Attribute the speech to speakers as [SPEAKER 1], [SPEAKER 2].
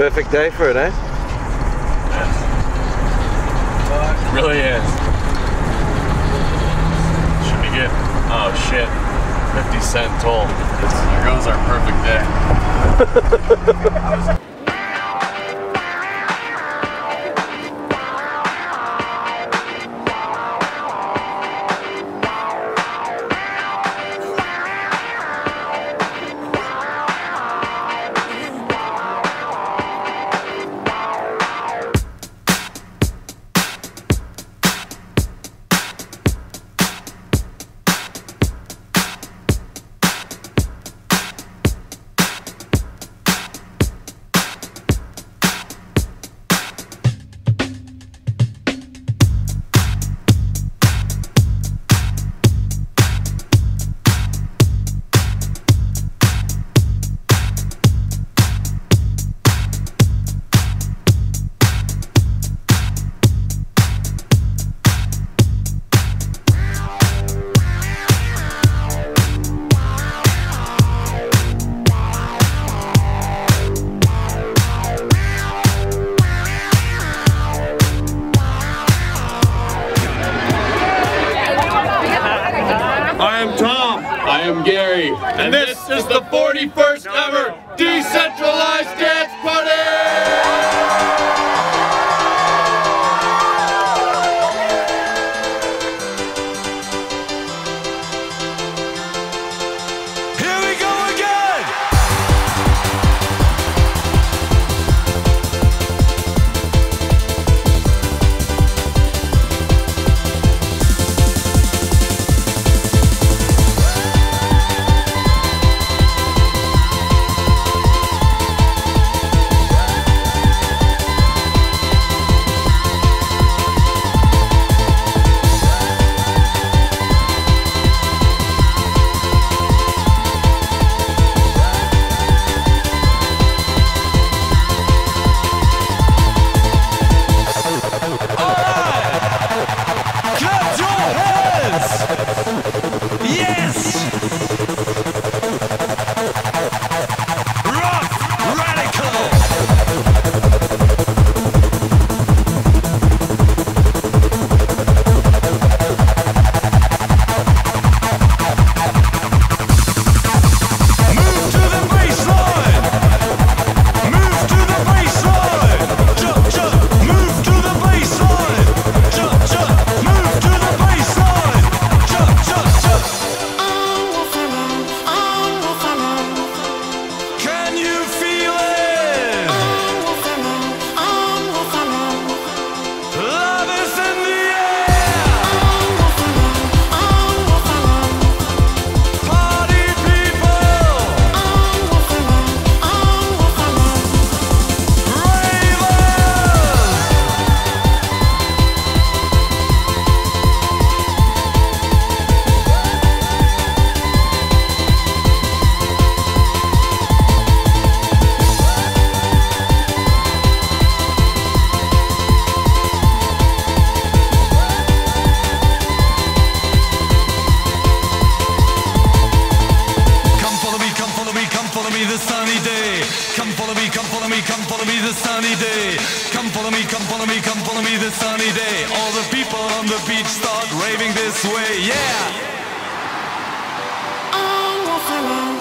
[SPEAKER 1] Perfect day for it, eh?
[SPEAKER 2] It really is. Should we get, oh shit, 50 cent toll. There goes our perfect day.
[SPEAKER 3] is the 41st ever Decentralized follow me, come follow me, come follow me this sunny day. All the people on the beach start raving this way, yeah. Can